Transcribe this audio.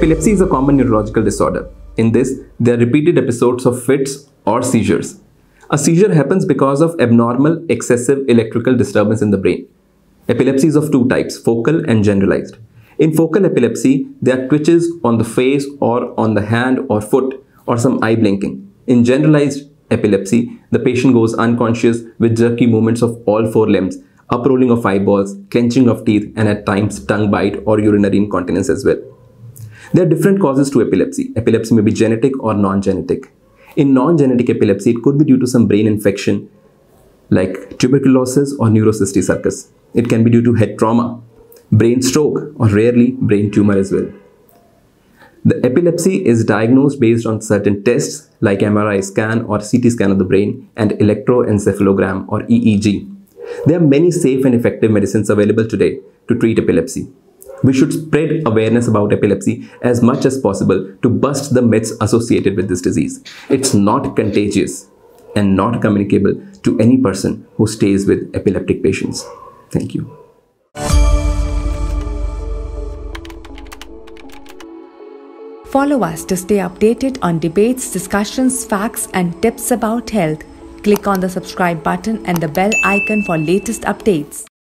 Epilepsy is a common neurological disorder. In this, there are repeated episodes of fits or seizures. A seizure happens because of abnormal excessive electrical disturbance in the brain. Epilepsy is of two types, focal and generalized. In focal epilepsy, there are twitches on the face or on the hand or foot or some eye blinking. In generalized epilepsy, the patient goes unconscious with jerky movements of all four limbs, uprolling of eyeballs, clenching of teeth, and at times tongue bite or urinary incontinence as well. There are different causes to epilepsy. Epilepsy may be genetic or non-genetic. In non-genetic epilepsy, it could be due to some brain infection like tuberculosis or neurocysticercosis. It can be due to head trauma, brain stroke, or rarely brain tumor as well. The epilepsy is diagnosed based on certain tests like MRI scan or CT scan of the brain and electroencephalogram or EEG. There are many safe and effective medicines available today to treat epilepsy. We should spread awareness about epilepsy as much as possible to bust the myths associated with this disease. It's not contagious and not communicable to any person who stays with epileptic patients. Thank you. Follow us to stay updated on debates, discussions, facts, and tips about health. Click on the subscribe button and the bell icon for latest updates.